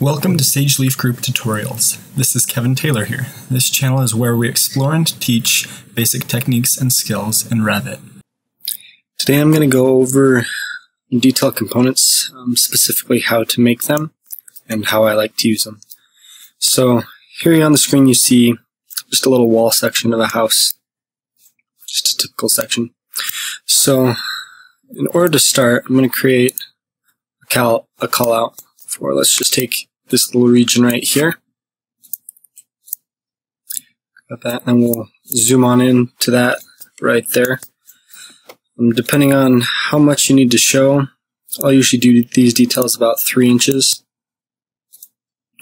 Welcome to Sage Leaf Group Tutorials. This is Kevin Taylor here. This channel is where we explore and teach basic techniques and skills in Revit. Today I'm going to go over detail components, um, specifically how to make them and how I like to use them. So here on the screen you see just a little wall section of a house, just a typical section. So in order to start, I'm going to create a call, a call out for, let's just take this little region right here. Got that, and we'll zoom on in to that right there. Um, depending on how much you need to show, I'll usually do these details about three inches.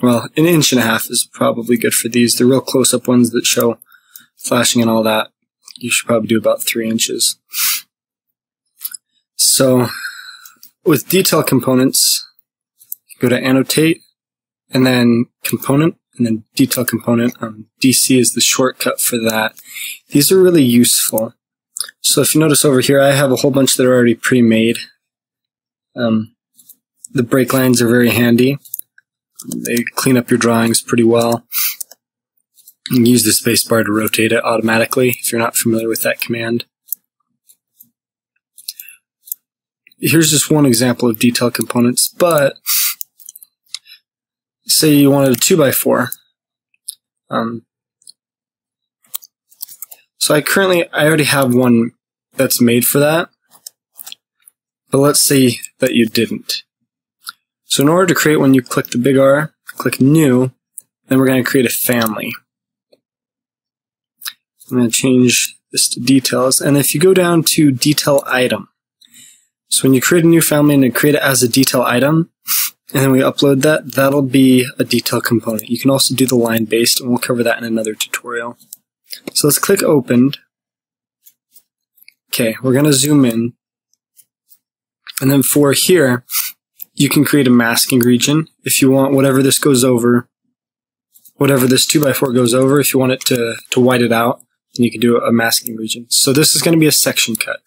Well, an inch and a half is probably good for these. The real close-up ones that show flashing and all that, you should probably do about three inches. So, with detail components, go to annotate and then component and then detail component. Um, DC is the shortcut for that. These are really useful. So if you notice over here, I have a whole bunch that are already pre-made. Um, the break lines are very handy. They clean up your drawings pretty well. You can use the spacebar to rotate it automatically if you're not familiar with that command. Here's just one example of detail components, but say you wanted a 2x4. Um, so I currently, I already have one that's made for that. But let's say that you didn't. So in order to create one, you click the big R, click New, then we're going to create a family. I'm going to change this to details. And if you go down to detail item, so when you create a new family and create it as a detail item, and then we upload that, that'll be a detail component. You can also do the line based, and we'll cover that in another tutorial. So let's click opened. Okay, we're going to zoom in. And then for here, you can create a masking region. If you want whatever this goes over, whatever this 2x4 goes over, if you want it to, to white it out, then you can do a masking region. So this is going to be a section cut.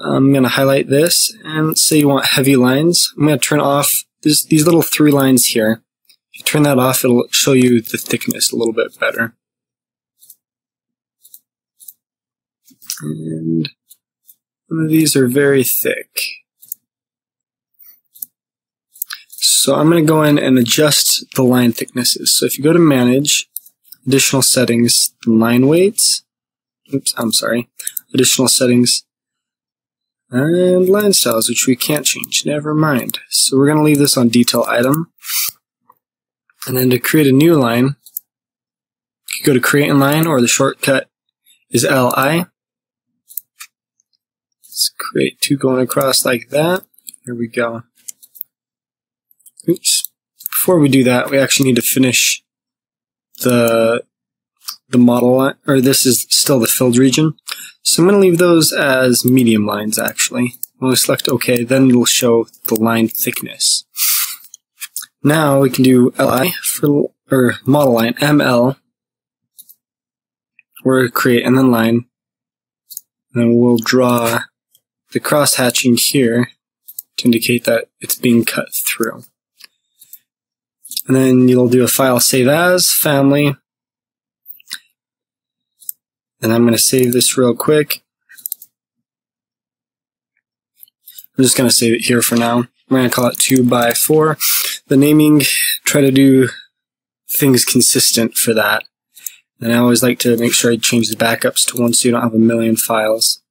I'm going to highlight this, and say you want heavy lines. I'm going to turn off this, these little three lines here. If you turn that off, it'll show you the thickness a little bit better. And some of these are very thick. So I'm going to go in and adjust the line thicknesses. So if you go to Manage, Additional Settings, Line Weights, oops, I'm sorry, Additional Settings, and line styles, which we can't change. Never mind. So we're going to leave this on detail item. And then to create a new line, you go to create in line or the shortcut is LI. Let's create two going across like that. Here we go. Oops. Before we do that, we actually need to finish the the model line, or this is still the filled region. So I'm going to leave those as medium lines actually. When we select OK, then it'll show the line thickness. Now we can do LI for or model line ML. We're create and then line. And then we'll draw the cross hatching here to indicate that it's being cut through. And then you'll do a file save as family and I'm going to save this real quick. I'm just going to save it here for now. I'm going to call it 2 by 4 The naming, try to do things consistent for that. And I always like to make sure I change the backups to one so you don't have a million files.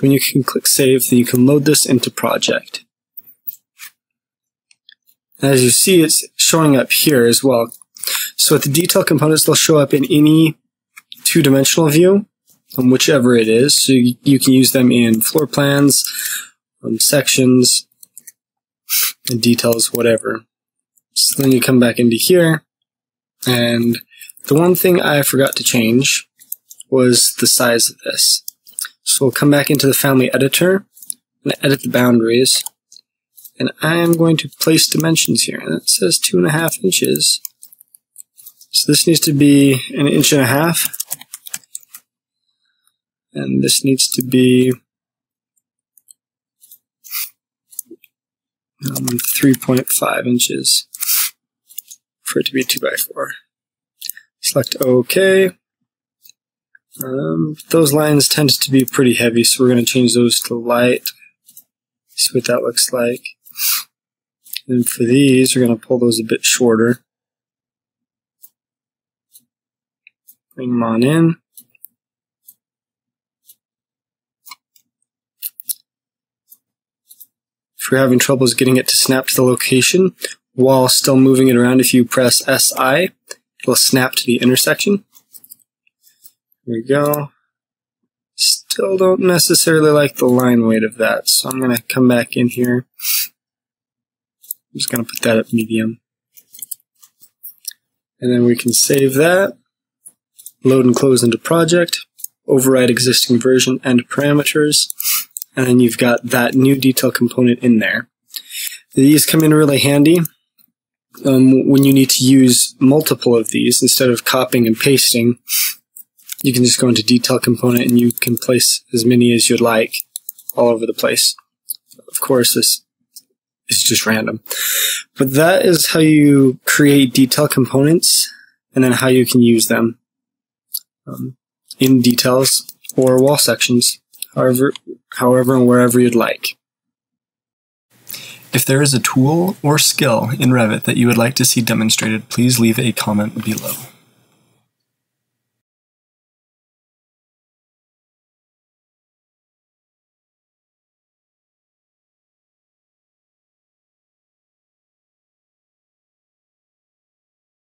When you can click save, then you can load this into project. as you see, it's showing up here as well. So with the detail components, they'll show up in any two-dimensional view, um, whichever it is. So you, you, can use them in floor plans, um, sections, and details, whatever. So then you come back into here, and the one thing I forgot to change was the size of this. So we'll come back into the family editor and edit the boundaries. And I am going to place dimensions here. And it says two and a half inches. So this needs to be an inch and a half and this needs to be um, 3.5 inches. for it to be 2 by 4 Select OK. Um, those lines tend to be pretty heavy, so we're going to change those to light. See what that looks like. And for these, we're going to pull those a bit shorter. Bring them on in. If you're having troubles getting it to snap to the location while still moving it around, if you press SI, it'll snap to the intersection. There we go. Still don't necessarily like the line weight of that, so I'm going to come back in here. I'm just going to put that at medium. And then we can save that, load and close into project, override existing version and parameters, and then you've got that new detail component in there. These come in really handy um, when you need to use multiple of these instead of copying and pasting. You can just go into detail component and you can place as many as you'd like all over the place. Of course, this is just random. But that is how you create detail components and then how you can use them um, in details or wall sections, however, however and wherever you'd like. If there is a tool or skill in Revit that you would like to see demonstrated, please leave a comment below.